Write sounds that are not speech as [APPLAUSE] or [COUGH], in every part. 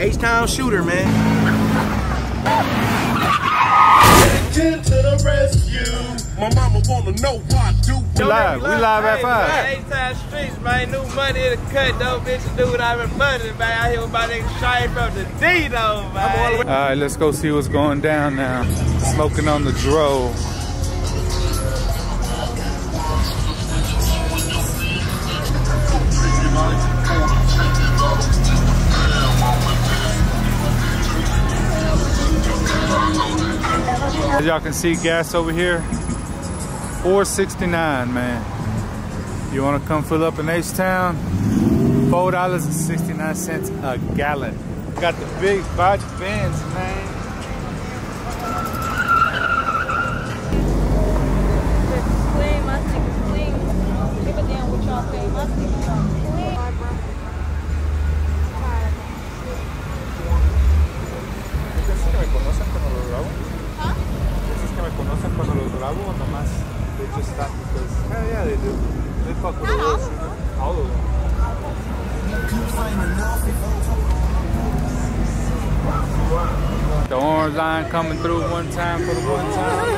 H-Town shooter, man. To the rescue. My mama wanna know why I do. We live. We live at five. H-Town streets, man. New money in the cut, though, bitch. Do what I've been money, man. I hear about niggas straight from the D, though, man. All right, let's go see what's going down now. Smoking on the dro. As y'all can see, gas over here, 469, man. You wanna come fill up in H-Town? $4.69 a gallon. Got the big Dodge Benz, man. They just stop because, yeah, yeah, they do. They fuck with the Not all rules. All of them. The orange line coming through one time for the one time.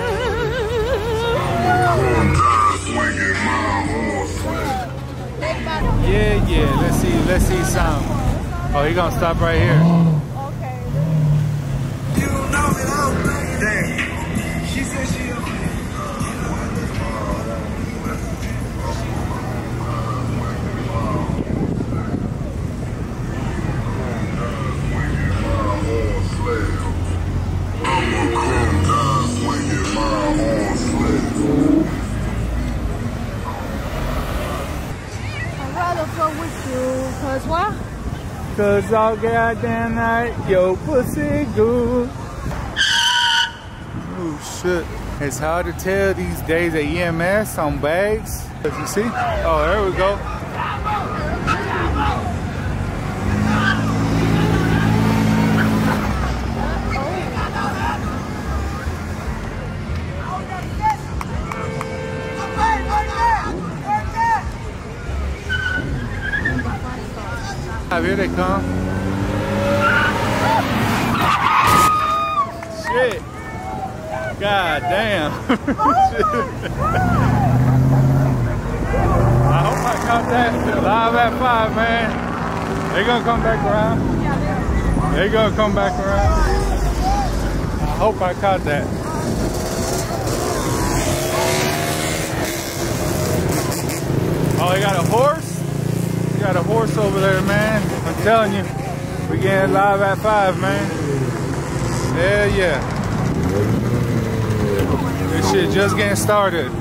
Yeah, yeah. Let's see. Let's see some. Oh, he gonna stop right here. Cause why? Cause all goddamn night, yo pussy good. Oh shit. It's hard to tell these days at EMS on bags. As you see? Oh, there we go. Here they come. Shit. God damn. [LAUGHS] I hope I caught that live at five, man. They gonna come back around. They gonna come back around. I hope I caught that. Oh, they got a horse? Got a horse over there, man. I'm telling you, we getting live at five, man. Yeah, yeah. This shit just getting started.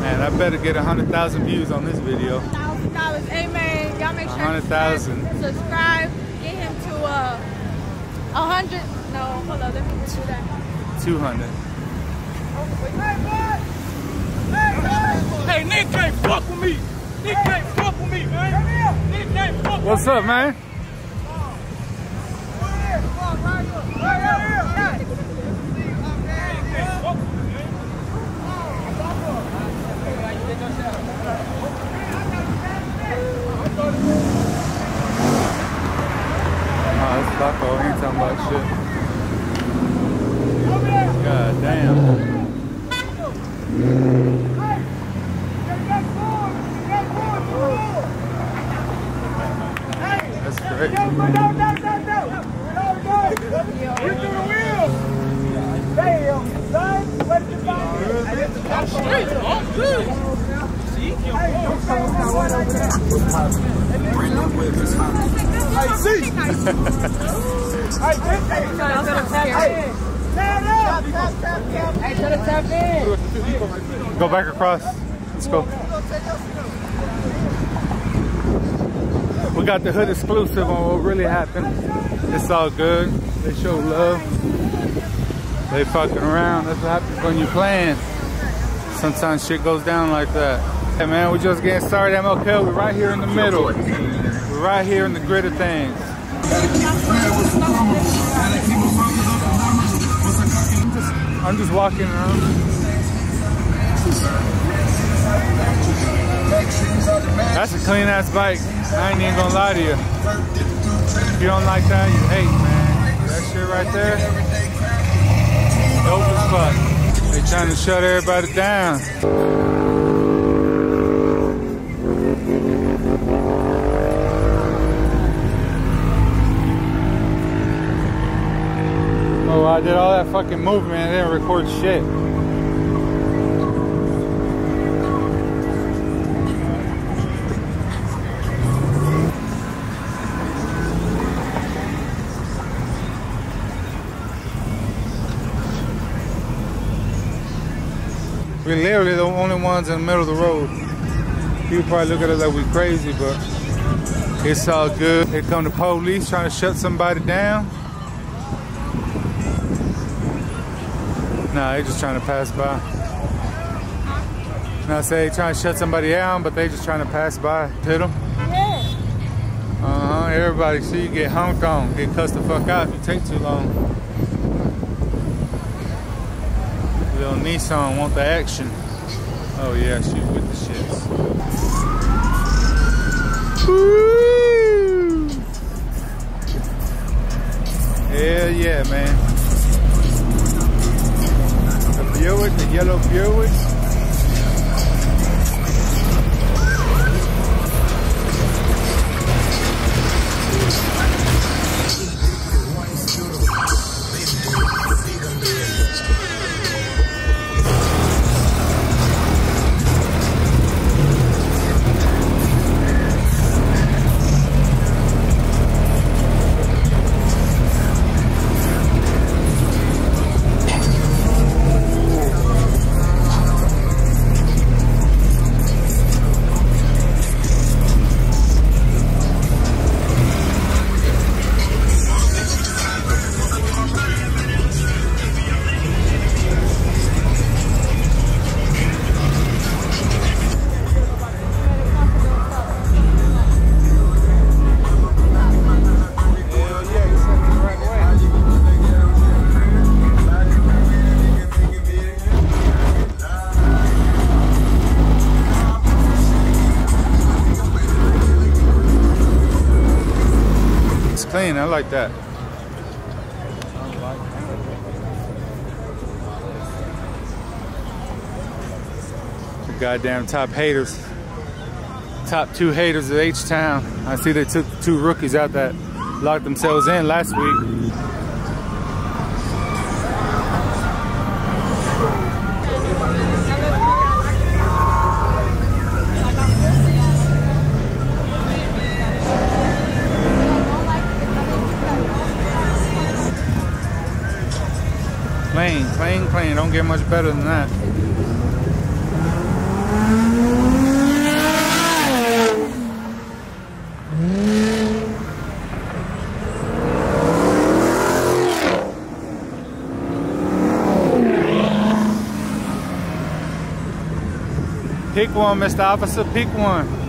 Man, I better get a hundred thousand views on this video. Amen. Y'all make sure. A hundred to. Subscribe. subscribe. Get him to uh, a hundred. No, hold on. Let me do that. Two hundred. Hey, Nick can't fuck with me. Nick can't fuck with me, man. Nick can't fuck with me. What's up, man? Oh, it's Bucko. He ain't talking about shit. God damn. That's great. Go back across. Let's go. We got the hood exclusive on what really happened. It's all good. They show love. They fucking around. That's what happens when you playing. Sometimes shit goes down like that. Hey man, we just getting started MLK. We're right here in the middle. We're right here in the grid of things. I'm just, I'm just walking around. That's a clean ass bike. I ain't even gonna lie to you. If you don't like that, you hate, man. That shit right there, dope as fuck. They trying to shut everybody down. Oh, I did all that fucking movement and didn't record shit. We're literally the only ones in the middle of the road. People probably look at us like we're crazy, but it's all good. Here come the police trying to shut somebody down. Nah, they just trying to pass by. Now say they trying to shut somebody down, but they just trying to pass by. Hit them. Yeah. Uh-huh, everybody see you get honked on, get cussed the fuck out if you take too long. Little Nissan want the action. Oh yeah, she with the shits. Hell yeah, man. The Buick, the yellow Buick. Clean, I like that. The goddamn top haters. Top two haters of H Town. I see they took two rookies out that locked themselves in last week. Clean, clean, clean. Don't get much better than that. Pick one, Mr. Officer. Pick one.